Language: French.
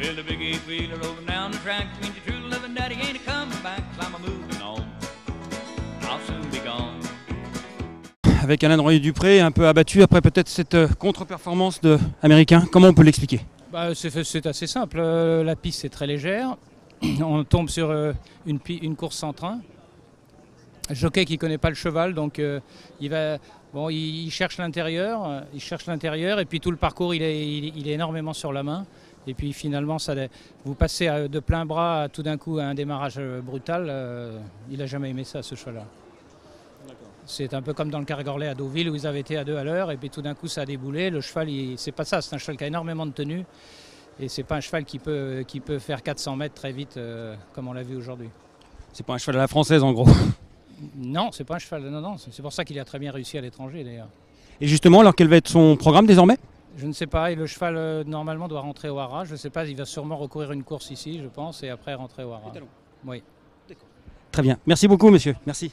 Till the big eight wheeler rolling down the track means your true loving daddy ain't a coming back. 'cause I'm a moving on. I'll soon be gone. Avec Alain Royer Dupré un peu abattu après peut-être cette euh, contre-performance de américain. Comment on peut l'expliquer? Bah, c'est c'est assez simple. Euh, La piste est très légère. On tombe sur euh, une, course sans train. Jockey qui connaît pas le cheval, donc euh, il va. Bon, il, il cherche l'intérieur, euh, il cherche l'intérieur, et puis tout le parcours, il est, il, il est énormément sur la main. Et puis finalement, ça, vous passez à- de plein bras à, tout d'un coup à un démarrage euh, brutal. euh, il a jamais aimé ça, ce cheval-là. C'est un peu comme dans le Cargorlet à Deauville où ils avaient été à deux à l'heure, et puis tout d'un coup, ça a déboulé. Le cheval, c'est pas ça. C'est un cheval qui a énormément de tenue. Et c'est pas un cheval qui peut, qui peut faire 400 mètres très vite euh, comme on l'a vu aujourd'hui. C'est pas un cheval à la française en gros. Non, c'est pas un cheval. Non, non, c'est c'est pour ça qu'il a très bien réussi à l'étranger d'ailleurs. Et justement, alors quel va être son programme désormais? Je ne sais pas. Et le cheval euh, normalement doit rentrer au haras. Je ne sais pas. Il va sûrement recourir une course ici, je pense, et après rentrer au haras. Oui. Très bien. Merci beaucoup monsieur. Merci.